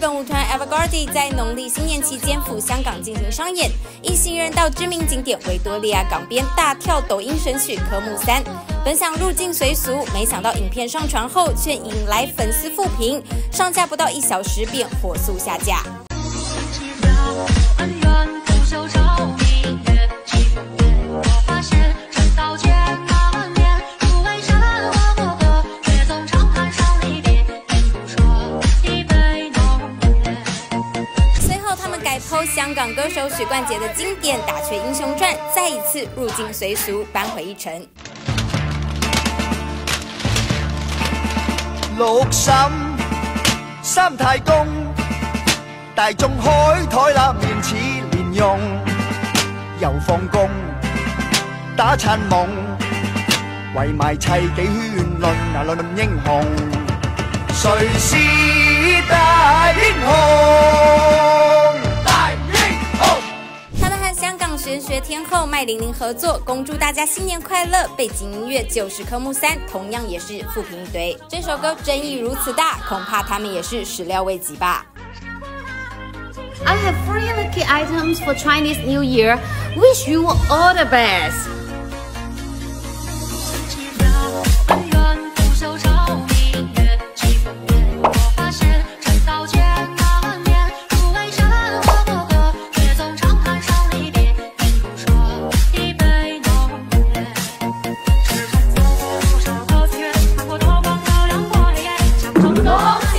本舞团 evergardy 在农历新年期间赴香港进行商演，一行人到知名景点维多利亚港边大跳抖音神曲《科目三》，本想入境随俗，没想到影片上传后却引来粉丝负评，上架不到一小时便火速下架。香港歌手许冠杰的经典《打雀英雄传》再一次入境随俗，扳回一城。六审三太公，大众海台立面似莲蓉，又放工打残梦，围埋砌几圈论啊论英雄，谁是大英雄？学天后麦玲玲合作，恭祝大家新年快乐。背景音乐就是科目三，同样也是复评一堆。这首歌争议如此大，恐怕他们也是始料未及吧。I have three lucky items for Chinese New Year. Wish you all the best. 多。